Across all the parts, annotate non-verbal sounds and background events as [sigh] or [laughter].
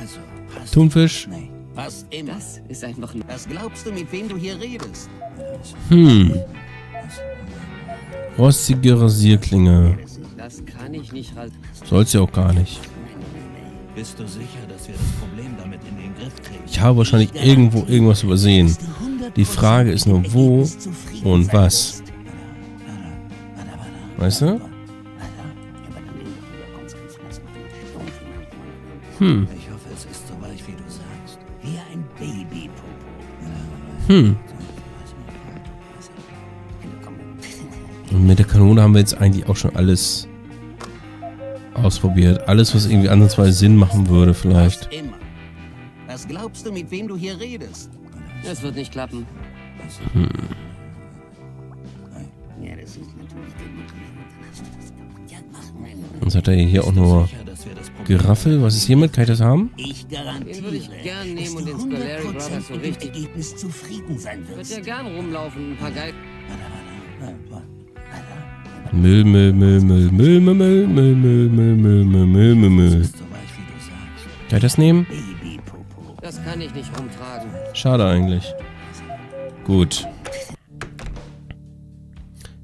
Also, passt. Thunfisch. Nee, was immer. Das ist einfach nur... Was glaubst du, mit wem du hier redest? Hm. Rostige Rasierklinge. Das kann ich nicht rasieren. Soll's ja auch gar nicht. Bist du sicher, dass wir das Problem damit in den Griff kriegen? Ich habe wahrscheinlich irgendwo irgendwas übersehen. Die Frage ist nur, wo und was. Weißt du? Hm. Ich hoffe, es ist so weich, wie du sagst. Wie ein Babypopo. Hm. Und mit der Kanone haben wir jetzt eigentlich auch schon alles ausprobiert. Alles, was irgendwie ansatzweise Sinn machen würde, vielleicht. Was glaubst du, mit wem du hier redest? Das wird nicht klappen. Mal. Sonst hat er hier auch nur Geraffel. Was ist hiermit? Kann ich das haben? Ich garantiere, würde ich gern nehmen und den 100% Brothers so richtig- Ergebnis zufrieden sein Wird wirst. ja gern rumlaufen, ein paar Geil... Müll, Müll, Müll, Müll, Müll, Müll, Müll, Müll, Müll, Müll, Müll, Müll, Müll, Müll, Müll. Kann ich das nehmen? Das kann ich nicht rumtragen. Schade eigentlich. Gut.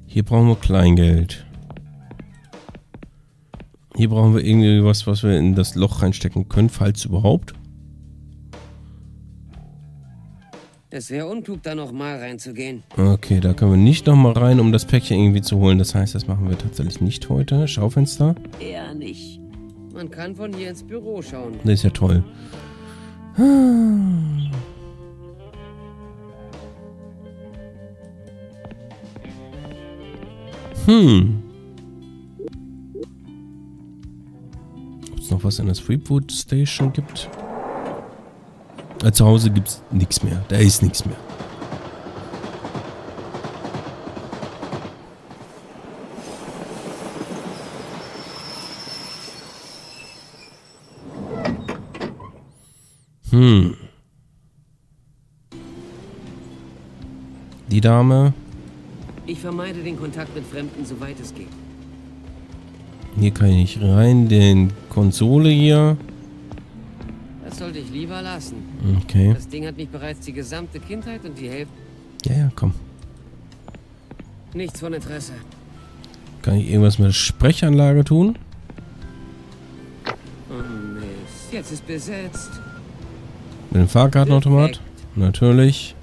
Hier brauchen wir Kleingeld. Hier brauchen wir irgendwie was, was wir in das Loch reinstecken können, falls überhaupt. Es wäre unklug, da noch mal reinzugehen. Okay, da können wir nicht nochmal rein, um das Päckchen irgendwie zu holen. Das heißt, das machen wir tatsächlich nicht heute. Schaufenster. Eher nicht. Man kann von hier ins Büro schauen. Das ist ja toll. Hm. Es noch was in der Streetfood Station gibt? Äh, zu Hause gibt es nichts mehr. Da ist nichts mehr. Hm. Die Dame. Ich vermeide den Kontakt mit Fremden, soweit es geht. Hier kann ich nicht rein. Den Konsole hier. Das sollte ich lieber lassen. Okay. Das Ding hat mich bereits die gesamte Kindheit und die Hälfte... Ja, ja, komm. Nichts von Interesse. Kann ich irgendwas mit der Sprechanlage tun? Oh Mist. Jetzt ist besetzt. Mit dem Fahrkartenautomat? Natürlich.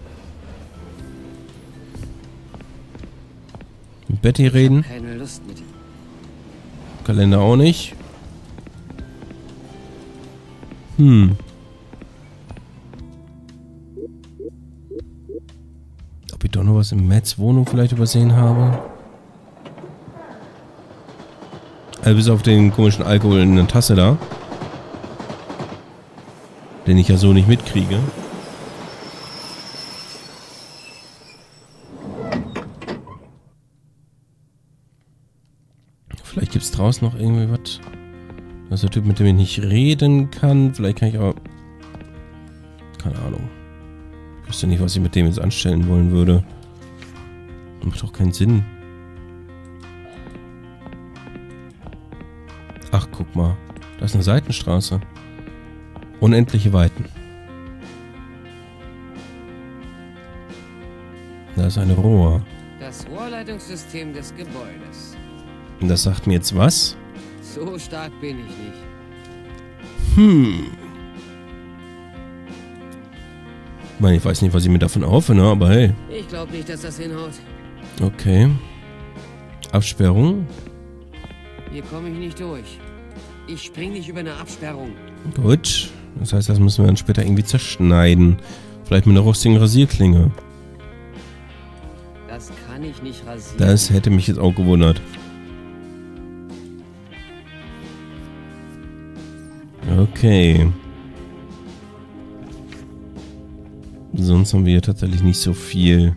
Mit Betty reden. Keine. Kalender auch nicht. Hm. Ob ich doch noch was in Mats Wohnung vielleicht übersehen habe? Also bis auf den komischen Alkohol in der Tasse da. Den ich ja so nicht mitkriege. Vielleicht gibt es draußen noch irgendwie was. Das ist der Typ, mit dem ich nicht reden kann. Vielleicht kann ich aber... Keine Ahnung. Ich wüsste nicht, was ich mit dem jetzt anstellen wollen würde. Macht doch keinen Sinn. Ach, guck mal. Da ist eine Seitenstraße. Unendliche Weiten. Da ist ein Rohr. Das Rohrleitungssystem des Gebäudes. Und das sagt mir jetzt was? So stark bin ich nicht. Hm. Ich meine, ich weiß nicht, was ich mir davon erhoffe, ne? Aber hey. Ich glaube nicht, dass das hinhaut. Okay. Absperrung. Hier komme ich nicht durch. Ich spring nicht über eine Absperrung. Gut. Das heißt, das müssen wir dann später irgendwie zerschneiden. Vielleicht mit einer rostigen Rasierklinge. Das kann ich nicht rasieren. Das hätte mich jetzt auch gewundert. Okay. Sonst haben wir hier tatsächlich nicht so viel.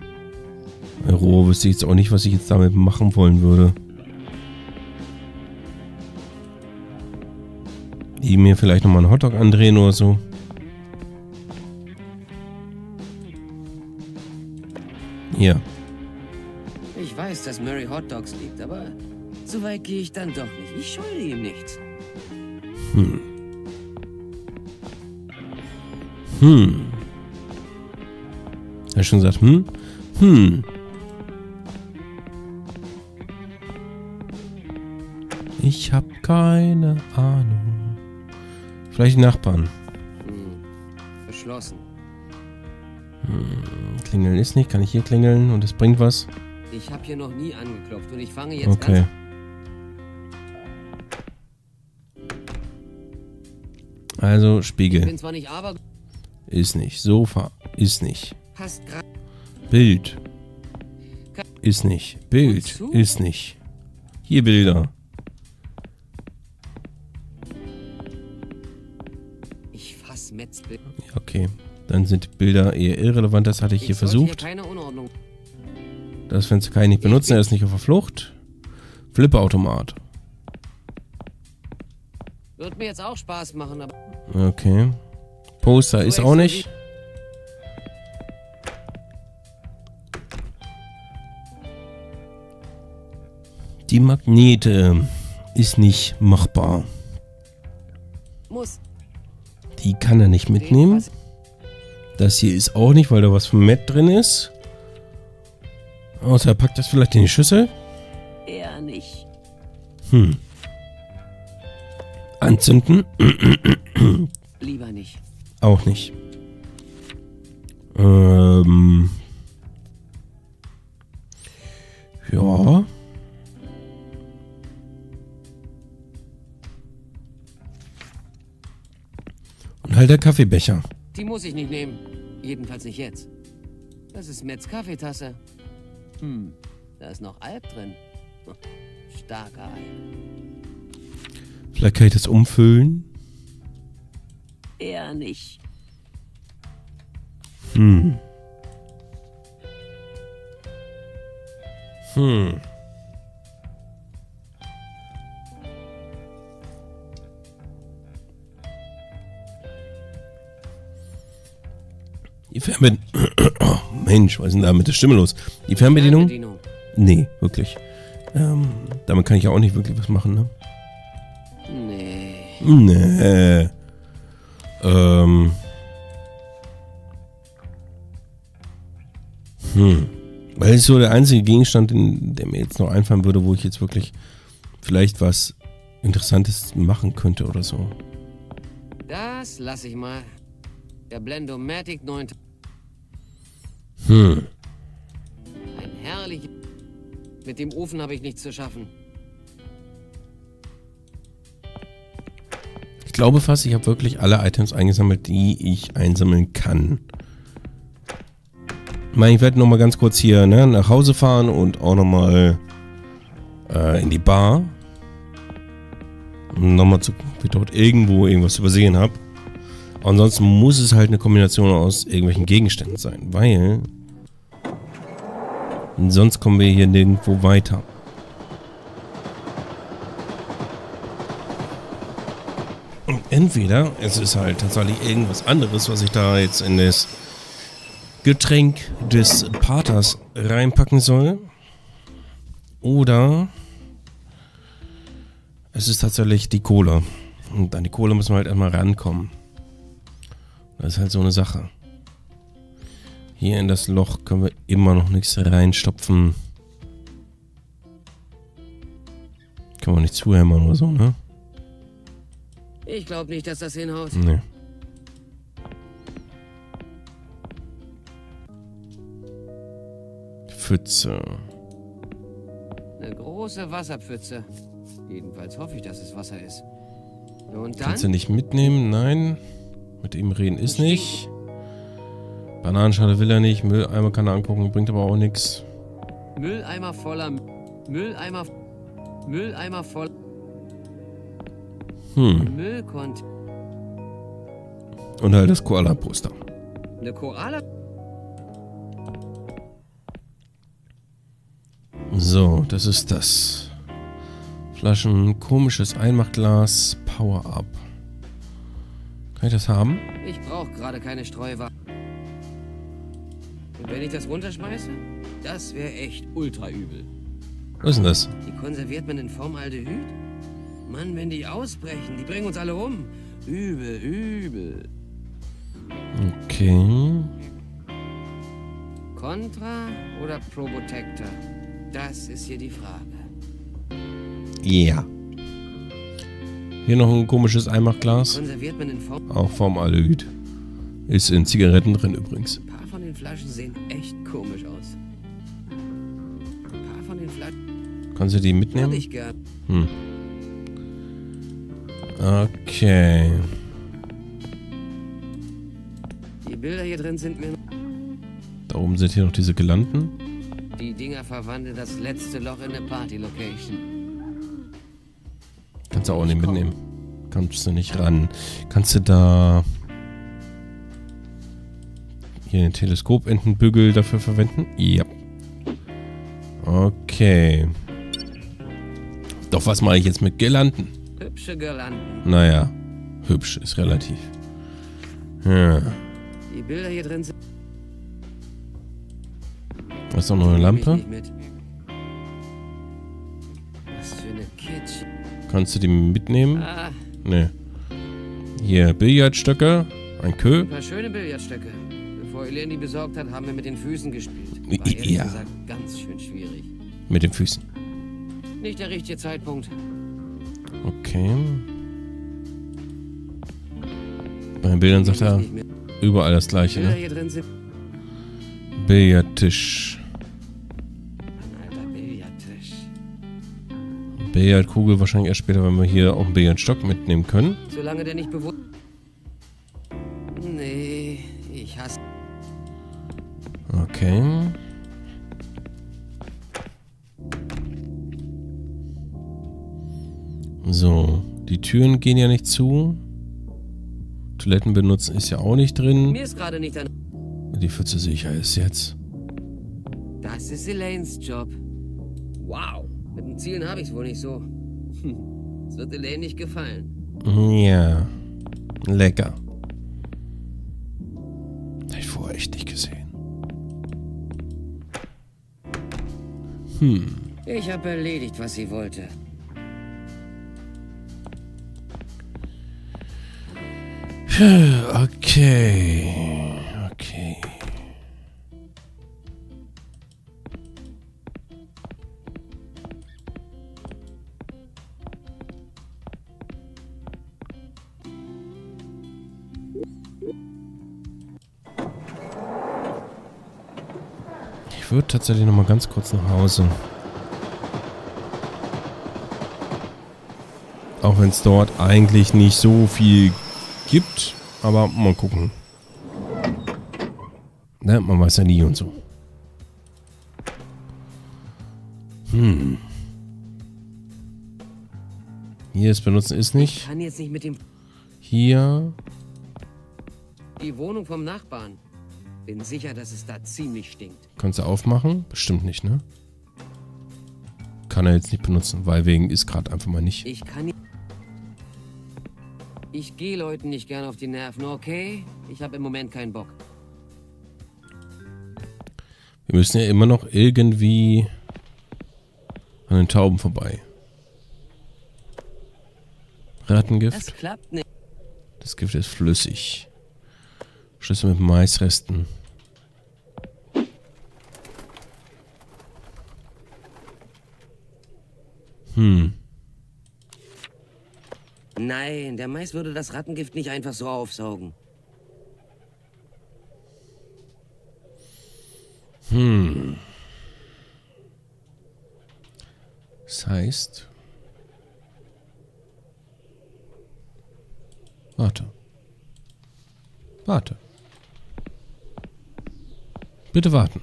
Rohr wüsste ich jetzt auch nicht, was ich jetzt damit machen wollen würde. Die mir vielleicht nochmal einen Hotdog andrehen oder so. Hier. Ich weiß, dass Mary Hot Dogs liebt, aber So weit gehe ich dann doch nicht. Ich schulde ihm nichts. Hm. Hm. Hast du schon gesagt, hm? Hm. Ich hab keine Ahnung. Vielleicht die Nachbarn. Hm. Beschlossen. Klingeln ist nicht. Kann ich hier klingeln und es bringt was? Ich habe hier noch nie angeklopft und ich fange jetzt Okay. ganz... Also Ich Spiegel. bin zwar nicht aber... Ist nicht. Sofa. Ist nicht. Bild. Ist nicht. Bild. Ist nicht. Hier Bilder. Ich fass Metzbild. Ja, Okay. Dann sind Bilder eher irrelevant. Das hatte ich hier Ich sollte versucht. Hier. Das Fenster kann ich nicht benutzen. Er ist nicht auf der Flucht. Flipperautomat. Wird mir jetzt auch Spaß machen, aber... Okay. Poster ist auch nicht. Die Magnete ist nicht machbar. Muss... Die kann er nicht mitnehmen. Das hier ist auch nicht, weil da was von Matt drin ist. Außer er packt das vielleicht in die Schüssel. Eher nicht. Hm. Anzünden? Lieber nicht. Auch nicht. Ähm. Ja. Und halt der Kaffeebecher. Die muss ich nicht nehmen. Jedenfalls nicht jetzt. Das ist Metz Kaffeetasse. Hm, da ist noch Alk drin. Hm, Starker Alk. Vielleicht kann ich das umfüllen. Eher nicht. Hm. Hm. Die Fernbedienung. [coughs] Oh, Mensch, was ist denn da mit der Stimme los? Die Fernbedienung? Fernbedienung. Nee, wirklich. Ähm, damit kann ich ja auch nicht wirklich was machen, ne? Nee. Nee. Ähm. Hm. Weil es so der einzige Gegenstand, den, der mir jetzt noch einfallen würde, wo ich jetzt wirklich vielleicht was Interessantes machen könnte oder so. Das lass ich mal. Der Blendomatic 9. Hm. Ein herrlich. Mit dem Ofen habe ich nichts zu schaffen. Glaube fast, ich habe wirklich alle Items eingesammelt, die ich einsammeln kann. Ich meine, ich werde nochmal ganz kurz hier ne, nach Hause fahren und auch nochmal äh, in die Bar. Um nochmal zu gucken, ob ich dort irgendwo irgendwas übersehen habe. Ansonsten muss es halt eine Kombination aus irgendwelchen Gegenständen sein, weil sonst kommen wir hier nirgendwo weiter. Und entweder es ist halt tatsächlich irgendwas anderes, was ich da jetzt in das Getränk des Paters reinpacken soll. Oder es ist tatsächlich die Cola. Und an die Cola müssen wir halt erstmal rankommen. Das ist halt so eine Sache. Hier in das Loch können wir immer noch nichts reinstopfen. Kann man nicht zuhämmern oder so, ne? Ich glaube nicht, dass das hinhaut. Nee. Pfütze. Eine große Wasserpfütze. Jedenfalls hoffe ich, dass es Wasser ist. Und dann? Kannst du nicht mitnehmen? Nein. Mit ihm reden ist nicht. Bananenschale will er nicht. Mülleimer kann er angucken, bringt aber auch nichts. Mülleimer voller Mülleimer Mülleimer voll Hm. Müllkont. Und halt das Koala-Poster. Eine Koralle. So, das ist das. Flaschen, komisches Einmachglas, Power-Up. Kann ich das haben? Ich brauche gerade keine Streuware. Und wenn ich das runterschmeiße, das wäre echt ultra übel. Was ist denn das? Die konserviert man in Formaldehyd? Mann, wenn die ausbrechen, die bringen uns alle um. Übel, übel. Okay. Contra oder Probotector? Das ist hier die Frage. Ja. Hier noch ein komisches Einmachglas. Form... Auch Formaldehyd. Ist in Zigaretten drin übrigens. Ein paar von den Flaschen sehen echt komisch aus. Ein paar von den Flaschen Kannst du die mitnehmen? Hm. Okay. Die Bilder hier drin sind mir... Da oben sind hier noch diese Girlanden. Die Dinger verwandeln das letzte Loch in eine Party-Location. Kannst du auch nicht mitnehmen. Kannst du nicht ran. Kannst du da hier den Teleskopentenbügel dafür verwenden? Ja. Okay. Doch was mache ich jetzt mit Girlanden? Hübsche Girlanden. Naja, hübsch ist relativ. Ja. Die Bilder hier drin sind... Was ist noch eine Lampe? Was für eine Kitsch. Kannst du die mitnehmen? Ah, Ne. Hier, Billardstöcke, ein Kö. ein paar schöne Billardstöcke. Bevor die besorgt hat, haben wir mit den Füßen gespielt. War Ja. gesagt ganz schön schwierig. Mit den Füßen. Nicht der richtige Zeitpunkt. Okay. Bei den Bildern sagt er überall das gleiche, ne? Billardtisch. Billardkugel wahrscheinlich erst später, wenn wir hier auch einen Billardstock mitnehmen können. Solange der nicht bewusst... Nee, ich hasse... Okay. So, die Türen gehen ja nicht zu. Toiletten benutzen ist ja auch nicht drin. Mir ist gerade nicht an... Die Pfütze sicher ist jetzt. Das ist Elaines Job. Wow. Mit dem Zielen habe ich es wohl nicht so. Hm. Es wird Elaine nicht gefallen. Ja. Lecker. Hab ich vorher echt nicht gesehen. Hm. Ich habe erledigt, was sie wollte. Okay. Okay. Ich würde tatsächlich noch mal ganz kurz nach Hause. Auch wenn es dort eigentlich nicht so viel gibt, aber mal gucken. Ne, man weiß ja nie und so. Hm. Hier ist benutzen ist Ich nicht. kann jetzt nicht mit dem... Hier. Die Wohnung vom Nachbarn. Bin sicher, dass es da ziemlich stinkt. Kannst du aufmachen? Bestimmt nicht, ne? Kann er jetzt nicht benutzen, weil wegen ist gerade einfach mal nicht. Ich kann... Ich gehe Leuten nicht gern auf die Nerven, okay? Ich habe im Moment keinen Bock. Wir müssen ja immer noch irgendwie an den Tauben vorbei. Rattengift? Das klappt nicht. Das Gift ist flüssig. Schlüssel mit Maisresten. Hm. Nein, der Mais würde das Rattengift nicht einfach so aufsaugen. Hm. Das heißt. Warte. Warte. Bitte warten.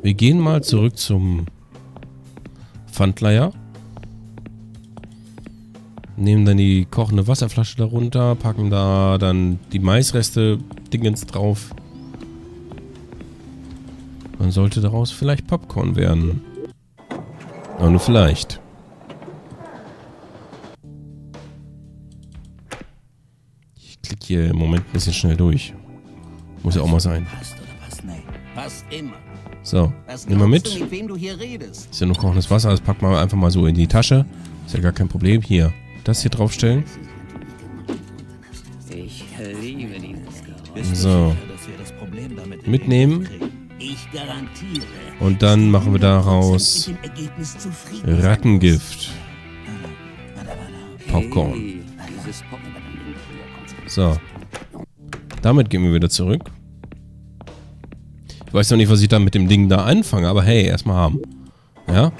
Wir gehen mal zurück zum Pfandleier. Nehmen dann die kochende Wasserflasche darunter, packen da dann die Maisreste Dingens drauf. Dann sollte daraus vielleicht Popcorn werden. Aber nur vielleicht. Ich klicke hier im Moment ein bisschen schnell durch. Muss ja auch mal sein. So, wir glaubst mit. Ist ja nur kochendes Wasser, das packt man einfach mal so in die Tasche. Ist ja gar kein Problem. Hier, das hier draufstellen. Ich liebe dieses Geräusch. So, mitnehmen. Ich garantiere. Und dann machen wir daraus. Rattengift. Dieses Popcorn. So. Damit gehen wir wieder zurück. Ich weiß noch nicht, was ich da mit dem Ding da anfange, aber hey, erstmal haben. Ja?